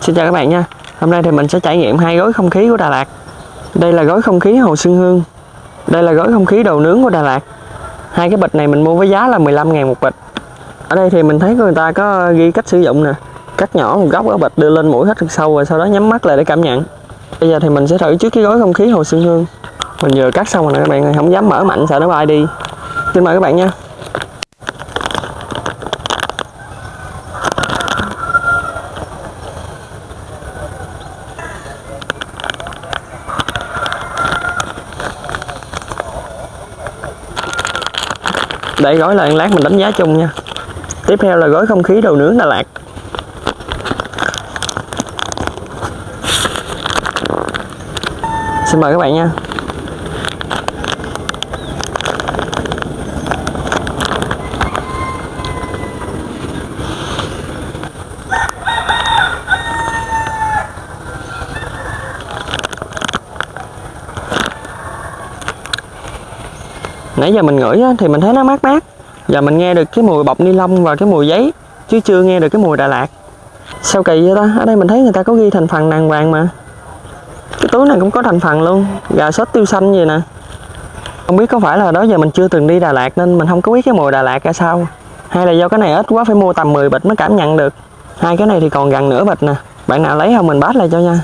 Xin chào các bạn nha. Hôm nay thì mình sẽ trải nghiệm hai gói không khí của Đà Lạt. Đây là gói không khí Hồ Xuân Hương. Đây là gói không khí đồ nướng của Đà Lạt. Hai cái bịch này mình mua với giá là 15 ngàn một bịch. Ở đây thì mình thấy người ta có ghi cách sử dụng nè. Cắt nhỏ một góc ở bịch, đưa lên mũi hết thật sâu Rồi sau đó nhắm mắt lại để cảm nhận. Bây giờ thì mình sẽ thử trước cái gói không khí Hồ Xuân Hương. Mình vừa cắt xong rồi nè các bạn ơi, Không dám mở mạnh sợ nó bay đi. Xin mời các bạn nha. Để gói lại lát, mình đánh giá chung nha. Tiếp theo là gói không khí đồ nướng Đà Lạt. Xin mời các bạn nha. Nãy giờ mình ngửi á, thì mình thấy nó mát mát. Và mình nghe được cái mùi bọc ni lông và cái mùi giấy chứ chưa nghe được cái mùi Đà Lạt. Sao kỳ vậy ta? Ở đây mình thấy người ta có ghi thành phần đàng hoàng mà. Cái túi này cũng có thành phần luôn gà sốt tiêu xanh gì nè. Không biết có phải là đó giờ mình chưa từng đi Đà Lạt nên mình không có biết cái mùi Đà Lạt ra sao. Hay là do cái này ít quá phải mua tầm 10 bịch mới cảm nhận được. Hai cái này thì còn gần nửa bịch nè. Bạn nào lấy không mình bát lại cho nha.